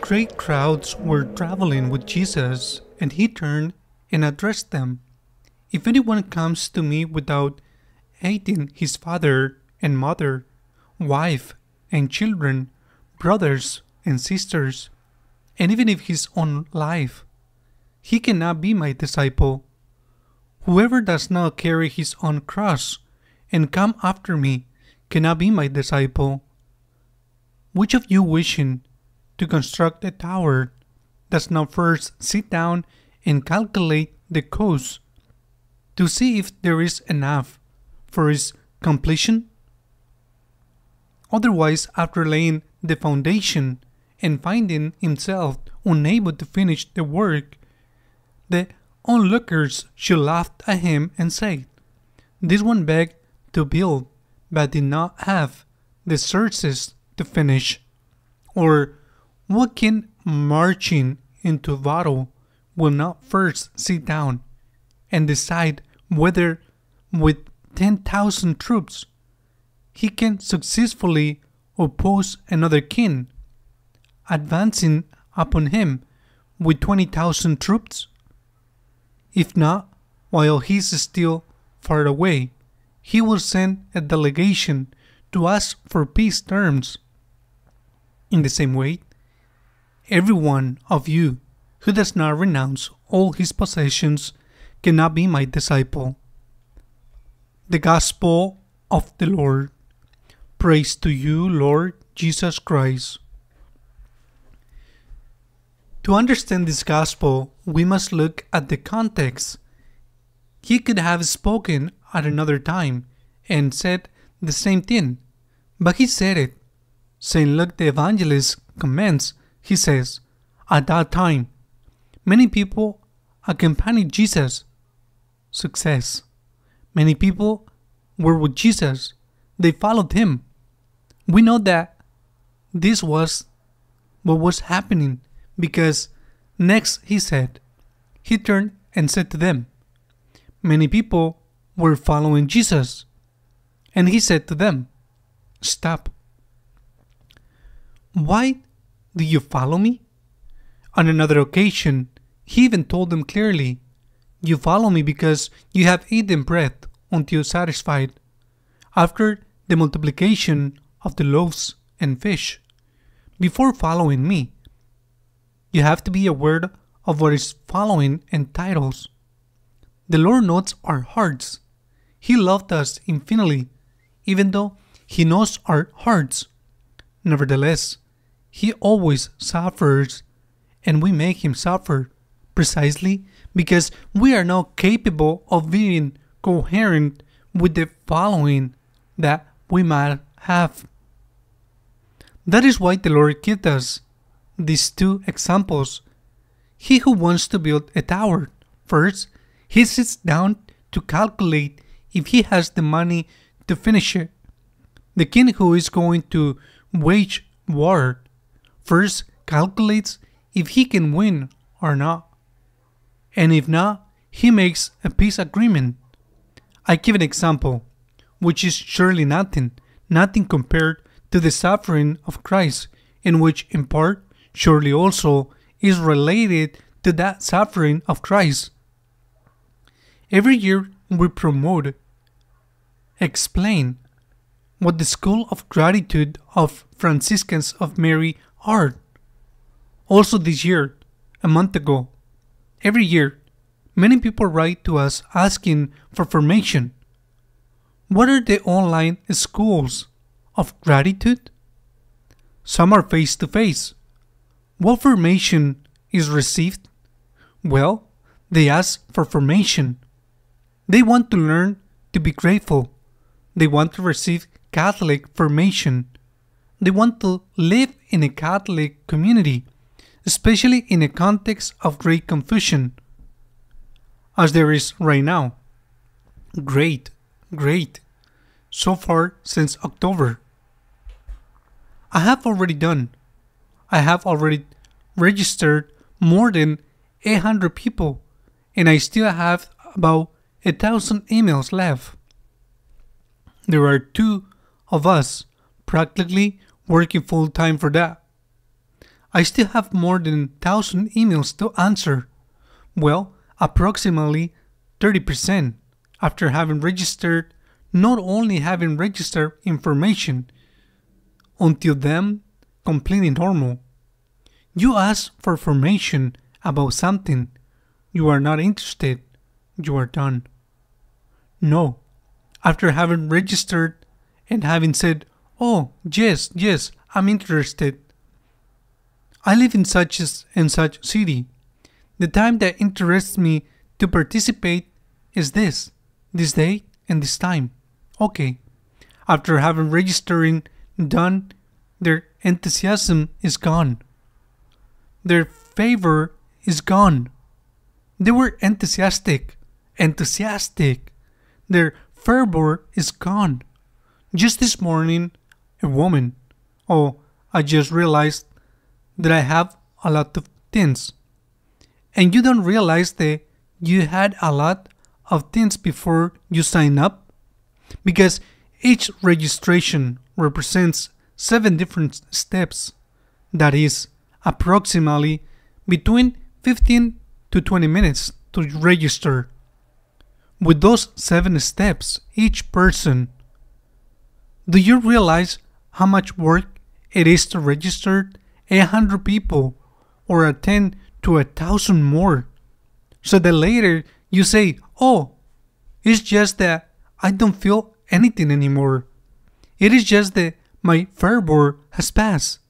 Great crowds were traveling with Jesus, and he turned and addressed them. If anyone comes to me without hating his father and mother, wife and children, brothers and sisters, and even if his own life, he cannot be my disciple. Whoever does not carry his own cross and come after me cannot be my disciple. Which of you wishing to construct a tower does not first sit down and calculate the cost to see if there is enough for its completion? Otherwise, after laying the foundation and finding himself unable to finish the work, the onlookers should laugh at him and say, This one begged to build, but did not have the resources to finish. Or, what king marching into battle will not first sit down and decide whether, with 10,000 troops, he can successfully oppose another king, advancing upon him with 20,000 troops? If not, while he is still far away, he will send a delegation to ask for peace terms. In the same way, every one of you who does not renounce all his possessions cannot be my disciple. The Gospel of the Lord. Praise to you, Lord Jesus Christ. To understand this Gospel, we must look at the context. He could have spoken at another time and said the same thing, but he said it. St. Luke the Evangelist comments, he says, At that time, many people accompanied Jesus. Success. Many people were with Jesus, they followed him. We know that this was what was happening because next he said, he turned and said to them, Many people were following Jesus. And he said to them, Stop. Why do you follow me? On another occasion, he even told them clearly, You follow me because you have eaten bread until satisfied. After the multiplication of the loaves and fish, before following me, you have to be aware of what is following entitles. The Lord knows our hearts. He loved us infinitely, even though He knows our hearts. Nevertheless, He always suffers, and we make Him suffer precisely because we are not capable of being coherent with the following that we might have. That is why the Lord gives us these two examples. He who wants to build a tower, first, he sits down to calculate if he has the money to finish it. The king who is going to wage war, first calculates if he can win or not. And if not, he makes a peace agreement. I give an example, which is surely nothing, nothing compared to the suffering of Christ, in which, in part, surely also is related to that suffering of Christ. Every year we promote, explain what the School of Gratitude of Franciscans of Mary are. Also, this year, a month ago, every year, many people write to us asking for formation. What are the online schools of gratitude? Some are face to face. What formation is received? Well, they ask for formation. They want to learn to be grateful. They want to receive Catholic formation. They want to live in a Catholic community, especially in a context of great confusion, as there is right now. Great, great. So far since October. I have already done. I have already registered more than 800 people, and I still have about a thousand emails left. There are two of us practically working full time for that. I still have more than 1000 emails to answer. Well, approximately 30% after having registered, not only having registered information until then completely normal. You ask for information about something, you are not interested, you are done. No, after having registered and having said, Oh, yes, yes, I'm interested. I live in such and such city. The time that interests me to participate is this, this day and this time. Okay. After having registering done, their enthusiasm is gone. Their favor is gone. They were enthusiastic, enthusiastic. Their fervor is gone. Just this morning, a woman, oh, I just realized that I have a lot of things. And you don't realize that you had a lot of things before you sign up? Because each registration represents seven different steps. That is approximately between 15 to 20 minutes to register. With those seven steps, each person, do you realize how much work it is to register 800 people or attend to a thousand more? So that later you say, oh, it's just that I don't feel anything anymore. It is just that my fervor has passed.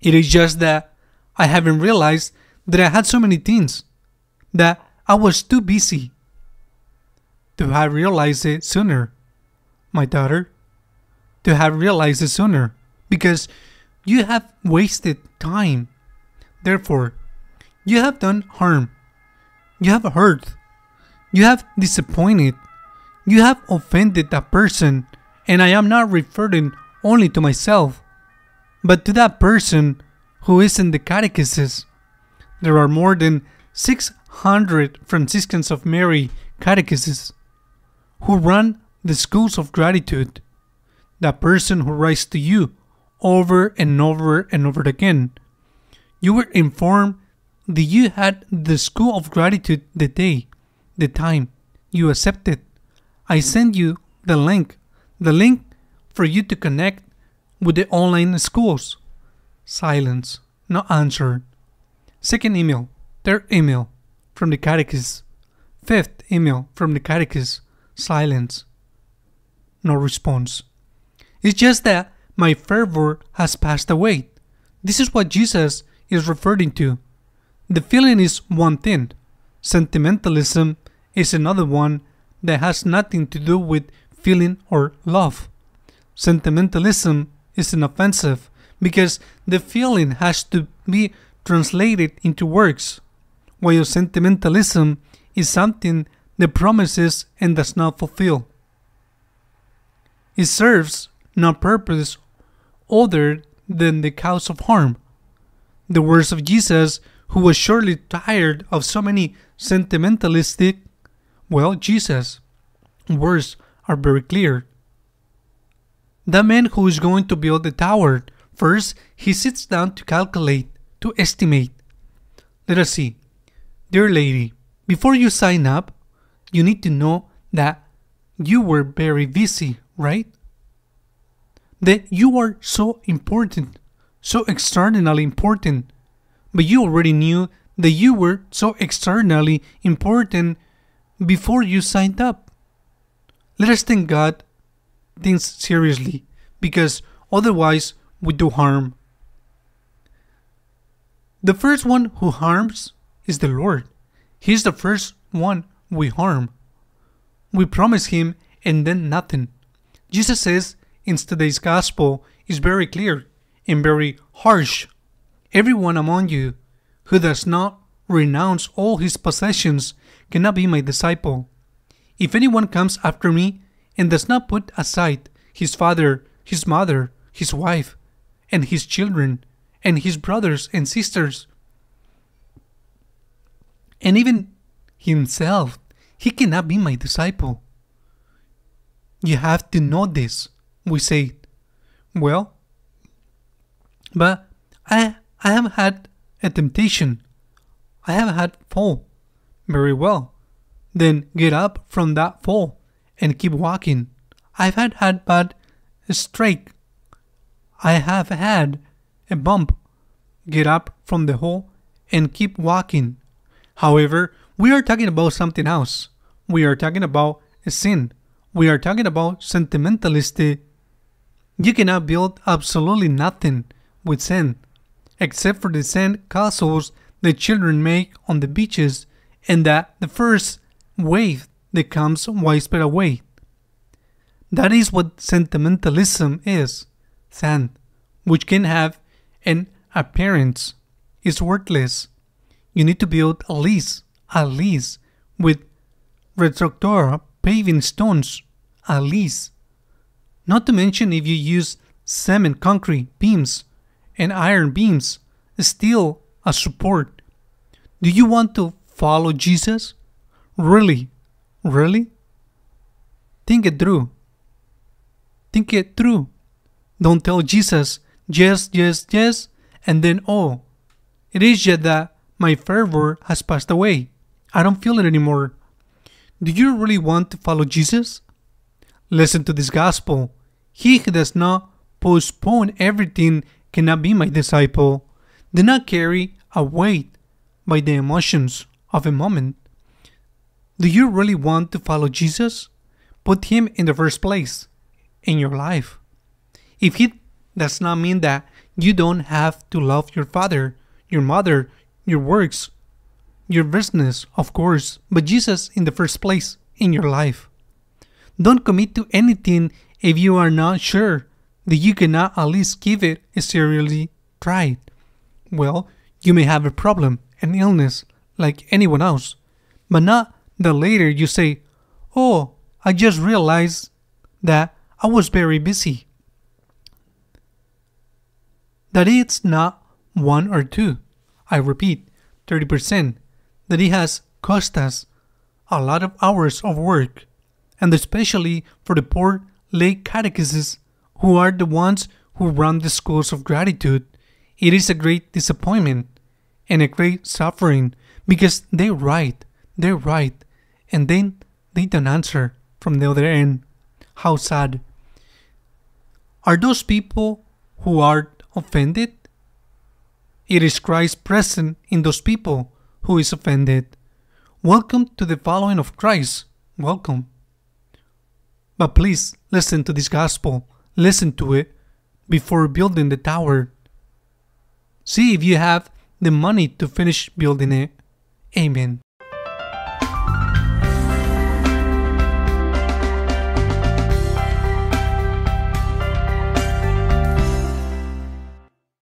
It is just that I haven't realized that I had so many things, that I was too busy to have realized it sooner, my daughter, to have realized it sooner, because you have wasted time. Therefore, you have done harm. You have hurt. You have disappointed. You have offended that person, and I am not referring only to myself, but to that person who is in the catechesis. There are more than 600 Franciscans of Mary catechists who run the schools of gratitude. That person who writes to you over and over and over again. You were informed that you had the school of gratitude the day, the time you accepted. I send you the link, the link for you to connect with the online schools. Silence, no answer. Second email, third email from the catechist, fifth email from the catechist. Silence, no response. It's just that my fervor has passed away. This is what Jesus is referring to. The feeling is one thing, sentimentalism is another one that has nothing to do with feeling or love. Sentimentalism is an offensive because the feeling has to be translated into works, while sentimentalism is something that promises and does not fulfill. It serves no purpose other than the cause of harm. The words of Jesus, who was surely tired of so many sentimentalistic, well, Jesus' words are very clear. The man who is going to build the tower, first he sits down to calculate, to estimate. Let us see. Dear lady, before you sign up, you need to know that you were very busy, right? that you are so important, so extraordinarily important, but you already knew that you were so extraordinarily important before you signed up. Let us thank God things seriously, because otherwise we do harm. The first one who harms is the Lord. He's the first one we harm. We promise Him and then nothing. Jesus says in today's gospel is very clear and very harsh. Everyone among you who does not renounce all his possessions cannot be my disciple. If anyone comes after me and does not put aside his father, his mother, his wife, and his children, and his brothers and sisters, And even himself, he cannot be my disciple. You have to know this, we say. Well, but I, I have had a temptation. I have had fall. Very well. Then get up from that fall and keep walking. I've had had bad strike. I have had a bump. Get up from the hole and keep walking. However, we are talking about something else. We are talking about a sin. We are talking about sentimentalistic. You cannot build absolutely nothing with sand, except for the sand castles the children make on the beaches and that the first wave that comes wipes it away. That is what sentimentalism is sand, which can have an appearance, is worthless. You need to build at least, at least, with retractor paving stones, at least. Not to mention if you use cement concrete beams and iron beams, steel as support. Do you want to follow Jesus? Really? Really? Think it through. Think it through. Don't tell Jesus, yes, yes, yes, and then, oh, it is yet that my fervor has passed away. I don't feel it anymore. Do you really want to follow Jesus? Listen to this gospel. He who does not postpone everything cannot be my disciple. Do not carry a weight by the emotions of a moment. Do you really want to follow Jesus? Put him in the first place in your life. If he does not mean that you don't have to love your father, your mother, your works, your business, of course, but Jesus in the first place in your life. Don't commit to anything if you are not sure that you cannot at least give it a seriously try. Well, you may have a problem, an illness, like anyone else, but not the later you say, Oh, I just realized that I was very busy. That it's not one or two, I repeat, 30%, that it has cost us a lot of hours of work, and especially for the poor lay catechists who are the ones who run the schools of gratitude. It is a great disappointment and a great suffering because they write, they write, and then they don't answer from the other end. How sad. Are those people who are offended? It is Christ present in those people who is offended. Welcome to the following of Christ. Welcome. But please listen to this gospel. Listen to it before building the tower. See if you have the money to finish building it. Amen.